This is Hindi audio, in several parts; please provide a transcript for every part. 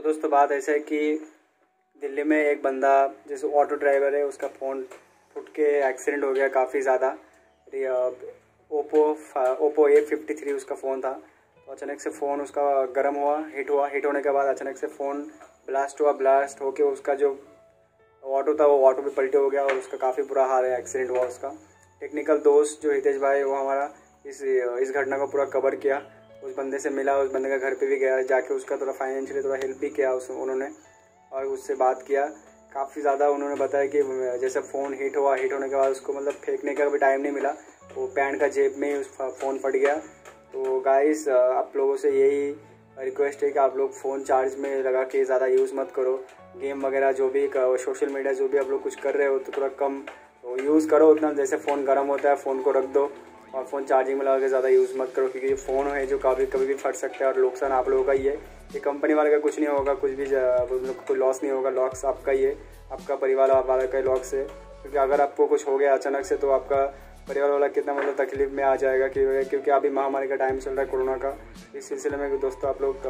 तो दोस्तों, बात ऐसा है कि दिल्ली में एक बंदा, जैसे ऑटो ड्राइवर है, उसका फ़ोन फुट के एक्सीडेंट हो गया काफ़ी ज़्यादा। Oppo Oppo A fifty three उसका फ़ोन था। तो अचानक से फ़ोन उसका गर्म हुआ हिट हुआ। हिट होने के बाद अचानक से फ़ोन ब्लास्ट हुआ ब्लास्ट होके उसका जो ऑटो था, वो ऑटो भी पलटे हो गया और उसका काफ़ी बुरा हाल है एक्सीडेंट हुआ उसका। टेक्निकल दोस्त जो हितेश भाई वो हमारा इस इस घटना को पूरा कवर किया। उस बंदे से मिला, उस बंदे का घर पे भी गया, जाके उसका थोड़ा फाइनेंशियली थोड़ा हेल्प भी किया उस, उन्होंने। और उससे बात किया। काफ़ी ज़्यादा उन्होंने बताया कि, जैसे फ़ोन हीट हुआ हीट होने के बाद उसको मतलब फेंकने का भी टाइम नहीं मिला। वो पैंट का जेब में उस फ़ोन फट गया। तो गाइस आप लोगों से यही रिक्वेस्ट है कि आप लोग फ़ोन चार्ज में लगा के ज़्यादा यूज़ मत करो। गेम वगैरह जो भी सोशल मीडिया जो भी आप लोग कुछ कर रहे हो तो थोड़ा कम तो यूज़ करो उतना। जैसे फ़ोन गर्म होता है फ़ोन को रख दो। और फ़ोन चार्जिंग में लगा के ज़्यादा यूज़ मत करो, क्योंकि ये फ़ोन है जो कभी कभी भी फट सकता है और नुकसान आप लोगों का ही है। ये कंपनी वाले का कुछ नहीं होगा, कुछ भी कोई लॉस नहीं होगा लॉस आपका ही है, आपका परिवार वाले का लॉस है। क्योंकि अगर आपको कुछ हो गया अचानक से तो आपका परिवार वाला कितना मतलब तकलीफ़ में आ जाएगा क्योंकि अभी महामारी का टाइम चल रहा है कोरोना का। इस सिलसिले में दोस्तों आप लोग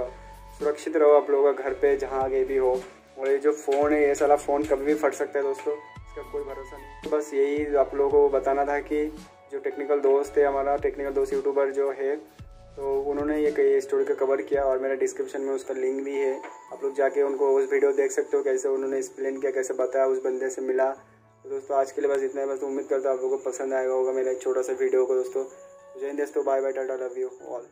सुरक्षित रहो, आप लोगों का घर पे जहाँ आगे भी हो। और ये जो फ़ोन है, ये सारा फ़ोन कभी भी फट सकता है दोस्तों, इसका कोई भरोसा नहीं। तो बस यही आप लोगों को बताना था कि जो टेक्निकल दोस्त है हमारा टेक्निकल दोस्त यूट्यूबर जो है तो उन्होंने ये कई स्टोरी का कवर किया और मेरा डिस्क्रिप्शन में उसका लिंक भी है। आप लोग जाके उनको उस वीडियो देख सकते हो, कैसे उन्होंने एक्सप्लेन किया, कैसे बताया, उस बंदे से मिला। तो दोस्तों, आज के लिए बस इतना ही। बस उम्मीद करता हूँ आप लोगों को पसंद आएगा होगा मेरा छोटा सा वीडियो को, दोस्तों। जय दोस्तों bye bye tata love you all